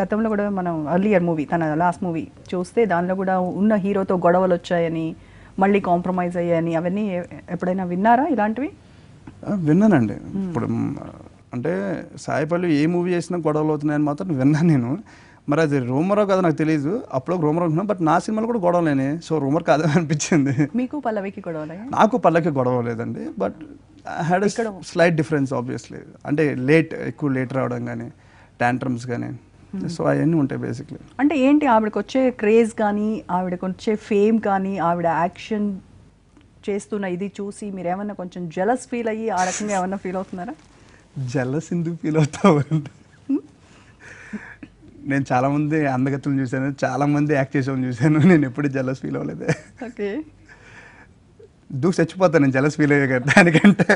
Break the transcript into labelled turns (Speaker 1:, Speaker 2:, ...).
Speaker 1: గతంలో కూడా మనం అర్లియర్ మూవీ తన లాస్ట్ మూవీ చూస్తే దానిలో కూడా ఉన్న హీరోతో గొడవలు వచ్చాయని మళ్ళీ కాంప్రమైజ్ అయ్యాయని అవన్నీ ఎప్పుడైనా విన్నారా ఇలాంటివి?
Speaker 2: విన్నానండి. ఇప్పుడు అంటే సాయిపల్లి ఏ మూవీ చేసినా గొడవలు అవుతున్నాయని మాత్రం విన్నాను నేను. మరి అది రూమరో కదా నాకు తెలియదు అప్పుడు రూమర్ అనుకున్నాను బట్ నా సినిమాలో కూడా గొడవలేని సో రూమర్ కాదే అనిపించింది.
Speaker 1: మీకు పల్లవికి గొడవలయ్యా
Speaker 2: నాకు పల్లకి గొడవ లేదండి. But had slight difference obviously అంటే లేట్ ఎక్కువ లేట్ రావడం కానీ టాంట్రమ్స్ కానీ సో అవన్నీ ఉంటాయి బేసిక్లీ
Speaker 1: అంటే ఏంటి ఆవిడకి వచ్చే క్రేజ్ కానీ ఆవిడకి వచ్చే ఫేమ్ కానీ ఆవిడ యాక్షన్ చేస్తున్న ఇది చూసి మీరు ఏమన్నా కొంచెం జలస్ ఫీల్ అయ్యి ఆ రకంగా ఏమన్నా ఫీల్ అవుతున్నారా?
Speaker 2: జల్లస్ ఎందుకు ఫీల్ అవుతావు అంటే? నేను చాలా మంది అందగత్తులను చూశాను చాలా మంది యాక్ట్ చేసేవాళ్ళని చూశాను నేను ఎప్పుడు జల్లస్ ఫీల్ అవ్వలేదు.
Speaker 1: ఓకే
Speaker 2: దూకి చచ్చిపోతాను నేను జలస్ ఫీల్ అయ్యే కదా దానికంటే.